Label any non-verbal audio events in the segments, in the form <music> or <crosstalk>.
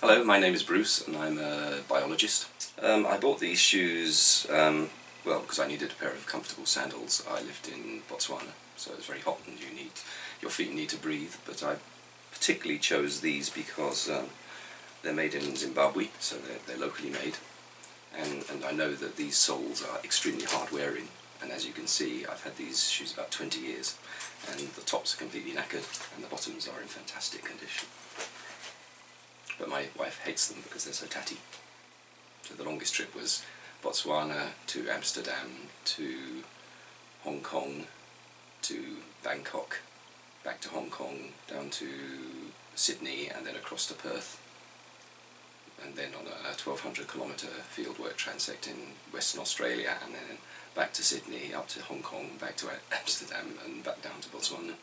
Hello, my name is Bruce and I'm a biologist. Um, I bought these shoes, um, well, because I needed a pair of comfortable sandals. I lived in Botswana, so it's very hot and you need, your feet need to breathe, but I particularly chose these because um, they're made in Zimbabwe, so they're, they're locally made. And, and I know that these soles are extremely hard wearing, and as you can see, I've had these shoes about 20 years, and the tops are completely knackered, and the bottoms are in fantastic condition. But my wife hates them because they're so tatty. So the longest trip was Botswana to Amsterdam to Hong Kong to Bangkok, back to Hong Kong, down to Sydney, and then across to Perth and then on a 1200 kilometre fieldwork transect in Western Australia and then back to Sydney, up to Hong Kong, back to <laughs> Amsterdam and back down to Botswana.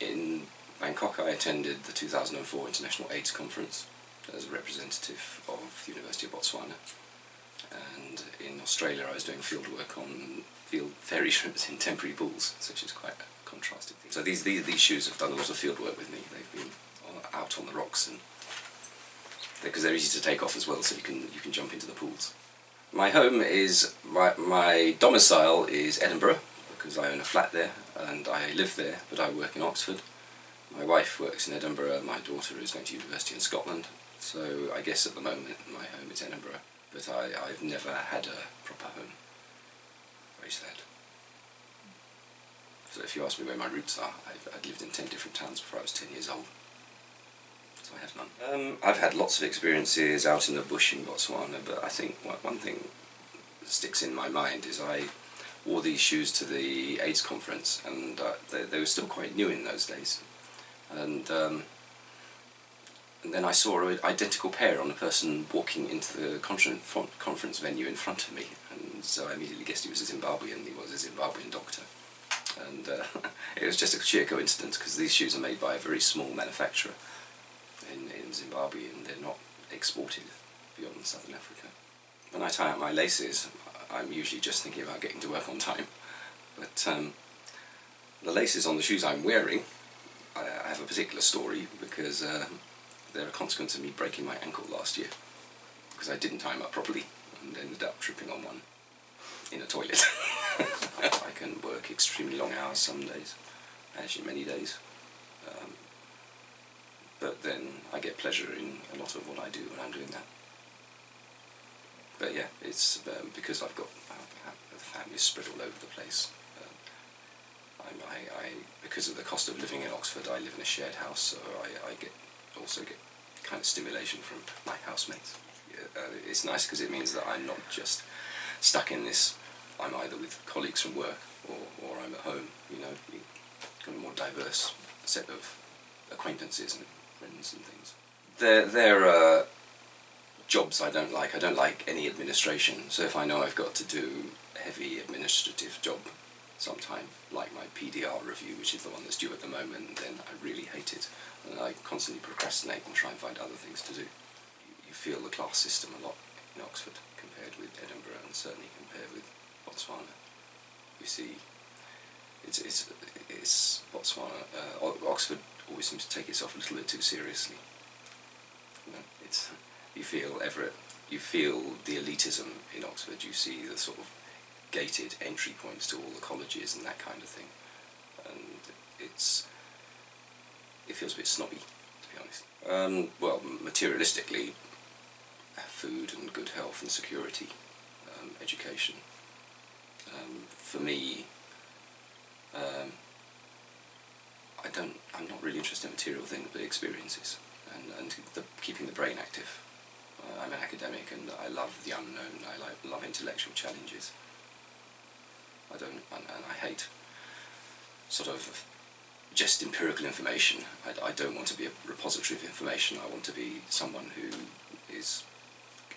In Bangkok I attended the 2004 International AIDS Conference as a representative of the University of Botswana and in Australia I was doing fieldwork on field ferry <laughs> trips in temporary pools, which is quite a contrasting thing. So these, these, these shoes have done a lot of field work with me. They've been out on the rocks and because they're easy to take off as well, so you can you can jump into the pools. My home is my my domicile is Edinburgh because I own a flat there and I live there, but I work in Oxford. My wife works in Edinburgh. My daughter is going to university in Scotland, so I guess at the moment my home is Edinburgh. But I I've never had a proper home. Very sad. So if you ask me where my roots are, I've, I've lived in ten different towns before I was ten years old. So I have none. Um, I've had lots of experiences out in the bush in Botswana, but I think one thing that sticks in my mind is I wore these shoes to the AIDS conference, and uh, they, they, were still quite new in those days. And, um, and then I saw an identical pair on a person walking into the conference venue in front of me, and so I immediately guessed he was a Zimbabwean, he was a Zimbabwean doctor. And uh, <laughs> it was just a sheer coincidence because these shoes are made by a very small manufacturer in, in Zimbabwe and they're not exported beyond southern Africa. When I tie up my laces, I'm usually just thinking about getting to work on time. But um, the laces on the shoes I'm wearing, I, I have a particular story because uh, they're a consequence of me breaking my ankle last year because I didn't them up properly and ended up tripping on one in a toilet. <laughs> I can work extremely long hours some days, actually many days. Um, but then I get pleasure in a lot of what I do when I'm doing that. But yeah, it's um, because I've got uh, the family spread all over the place. Um, I, I, because of the cost of living in Oxford, I live in a shared house, so I, I get also get kind of stimulation from my housemates. Uh, it's nice because it means that I'm not just stuck in this. I'm either with colleagues from work or, or I'm at home. You know, kind of more diverse set of acquaintances and friends and things. There, there are jobs I don't like. I don't like any administration. So if I know I've got to do a heavy administrative job sometime, like my PDR review, which is the one that's due at the moment, then I really hate it. And I constantly procrastinate and try and find other things to do. You feel the class system a lot in Oxford compared with Edinburgh and certainly compared with Botswana. You see, it's, it's, it's Botswana, uh, Oxford always seems to take itself a little bit too seriously. You know, it's you feel Everett, you feel the elitism in Oxford. You see the sort of gated entry points to all the colleges and that kind of thing, and it's it feels a bit snobby, be honest. Um, well, materialistically, food and good health and security, um, education. Um, for me, um, I don't, I'm not really interested in material things, but experiences and, and the, keeping the brain active. Uh, I'm an academic and I love the unknown, I like, love intellectual challenges. I don't, and, and I hate sort of just empirical information. I, I don't want to be a repository of information, I want to be someone who is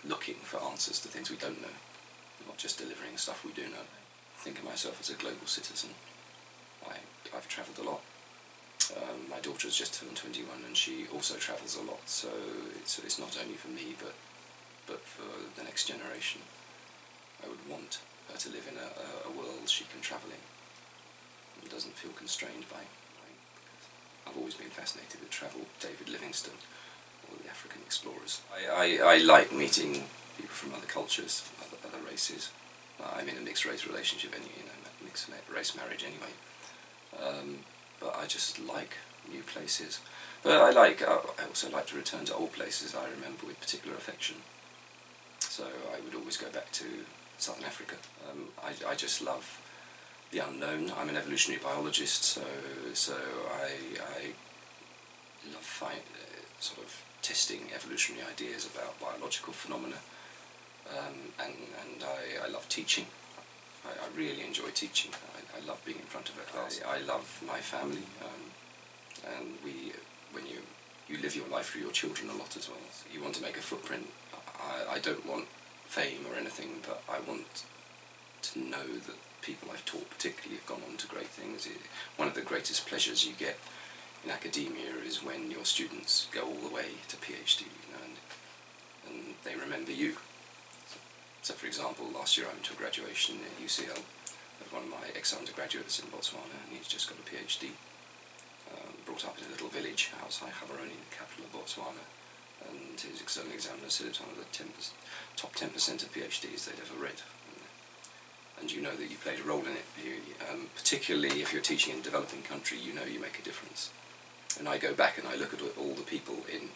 looking for answers to things we don't know, not just delivering stuff we do know. I think of myself as a global citizen. I, I've travelled a lot um, my daughter has just turned 21 and she also travels a lot, so it's, it's not only for me but, but for the next generation. I would want her to live in a, a world she can travel in and doesn't feel constrained by. I've always been fascinated with travel, David Livingstone, all the African explorers. I I, I, I like meeting people from other cultures, other, other races. I'm in a mixed race relationship, anyway, you know, mixed race marriage anyway. Um, but I just like new places. But I like, uh, I also like to return to old places I remember with particular affection. So I would always go back to Southern Africa. Um, I, I just love the unknown. I'm an evolutionary biologist, so so I, I love find, uh, sort of testing evolutionary ideas about biological phenomena, um, and and I, I love teaching. I, I really enjoy teaching. I, I love being in front of a class. I, I love my family, um, and we when you you live your life through your children a lot as well. You want to make a footprint. I, I don't want fame or anything, but I want to know that people I've taught particularly have gone on to great things. It, one of the greatest pleasures you get in academia is when your students go all the way to PhD you know, and, and they remember you. So, so, for example, last year I went to a graduation at UCL of one of my ex-undergraduates in Botswana and he's just got a PhD. Um, brought up in a little village outside Gaborone, the capital of Botswana and his external examiner said it's one of the 10 top 10% of PhDs they'd ever read and you know that you played a role in it. You, um, particularly if you're teaching in a developing country, you know you make a difference. And I go back and I look at all the people in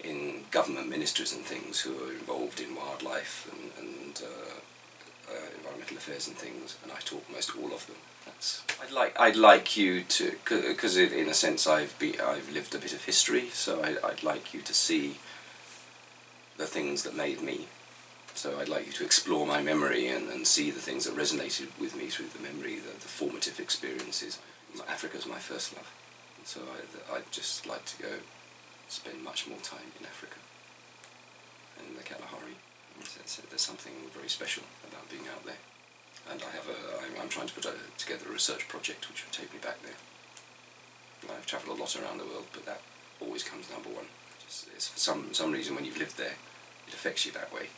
in government ministers and things who are involved in wildlife and, and uh, uh, environmental affairs and things, and I talk most all of them. That's, I'd like I'd like you to because in a sense I've be I've lived a bit of history, so I, I'd like you to see the things that made me so I'd like you to explore my memory and, and see the things that resonated with me through the memory, the, the formative experiences. Africa's my first love. So I, I'd just like to go spend much more time in Africa and the Kalahari. There's something very special about being out there. And I have a, I'm, trying to put together a research project which will take me back there. I've travelled a lot around the world, but that always comes number one. Just, for some, some reason when you've lived there, it affects you that way.